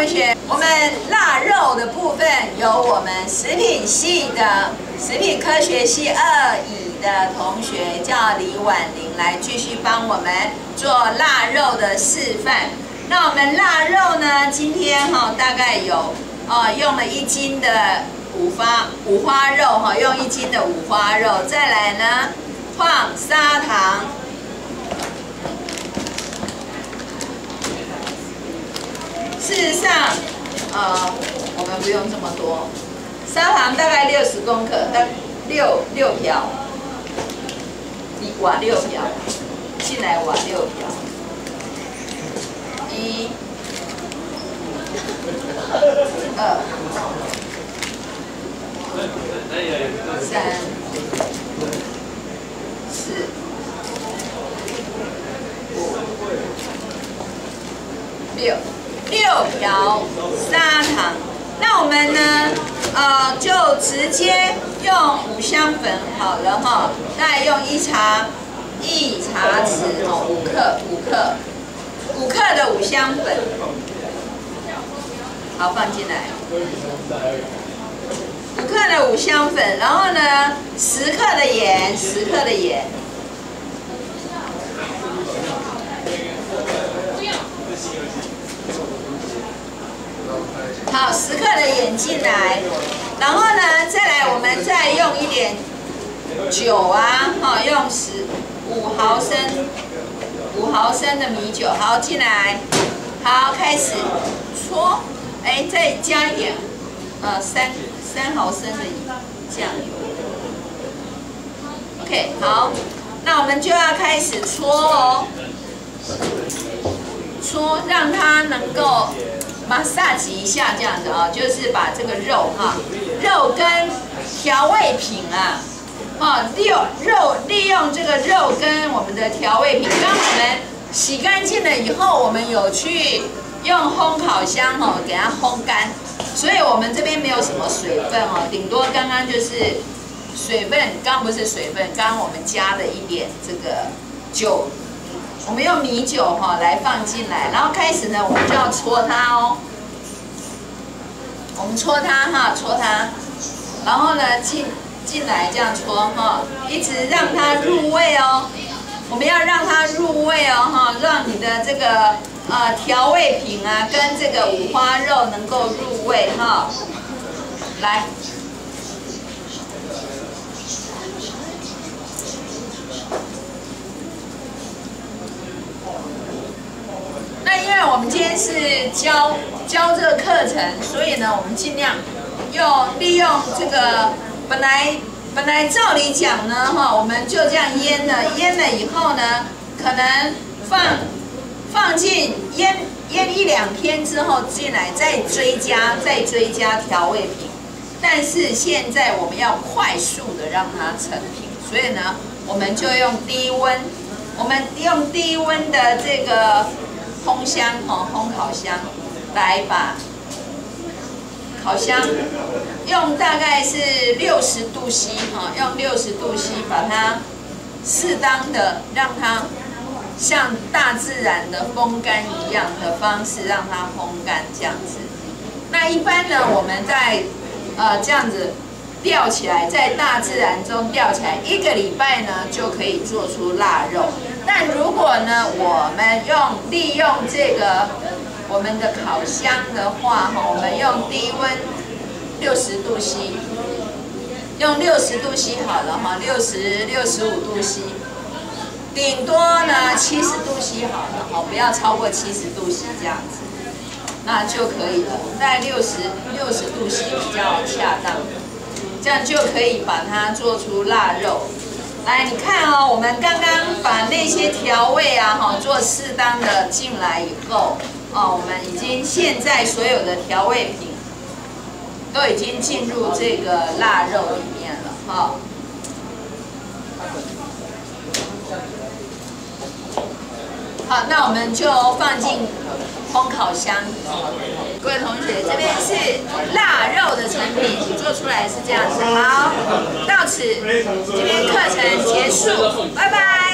同学，我们腊肉的部分由我们食品系的食品科学系二乙的同学叫李婉玲来继续帮我们做腊肉的示范。那我们腊肉呢，今天哈大概有哦用了一斤的五花五花肉哈，用一斤的五花肉，再来呢放砂糖。事实上，呃，我们不用这么多，砂糖大概六十公克，大六六瓢，一瓦六瓢，进来瓦六瓢，一、二、三、四、六。六瓢砂糖，那我们呢？呃，就直接用五香粉好了哈。再用一茶一茶匙哦，五克五克五克的五香粉，好放进来。五克的五香粉，然后呢，十克的盐，十克的盐。好，十克的盐进来，然后呢，再来我们再用一点酒啊，哈，用十五毫升五毫升的米酒，好进来，好开始搓，哎，再加一点呃三三毫升的酱油，OK，好，那我们就要开始搓哦，搓让它能够。Massage 一下这样子啊，就是把这个肉哈，肉跟调味品啊，啊，利用肉利用这个肉跟我们的调味品，当我们洗干净了以后，我们有去用烘烤箱哦给它烘干，所以我们这边没有什么水分哦，顶多刚刚就是水分，刚不是水分，刚刚我们加了一点这个酒。我们用米酒哈来放进来，然后开始呢，我们就要搓它哦。我们搓它哈，搓它，然后呢进进来这样搓哈，一直让它入味哦。我们要让它入味哦哈，让你的这个呃调味品啊跟这个五花肉能够入味哈。来。我我们今天是教教这个课程，所以呢，我们尽量用利用这个本来本来照理讲呢，哈，我们就这样腌了，腌了以后呢，可能放放进腌腌一两天之后进来再追加再追加调味品，但是现在我们要快速的让它成品，所以呢，我们就用低温，我们用低温的这个。烘箱哦，烘烤箱来把烤箱用大概是六十度 C 哈，用六十度 C 把它适当的让它像大自然的风干一样的方式让它烘干这样子。那一般呢，我们在呃这样子吊起来，在大自然中吊起来一个礼拜呢，就可以做出腊肉。但如果呢，我们用利用这个我们的烤箱的话，哈，我们用低温六十度 C，用六十度 C 好了哈，六十六十五度 C，顶多呢七十度 C 好了哈，不要超过七十度 C 这样子，那就可以了。在六十六十度 C 比较恰当，这样就可以把它做出腊肉。来，你看哦，我们刚刚把那些调味啊，哈，做适当的进来以后，哦，我们已经现在所有的调味品都已经进入这个腊肉里面了，哈。好，那我们就放进烘烤箱。各位同学，这边是腊肉的成品，做出来是这样子。好，到此，今天课程结束，拜拜。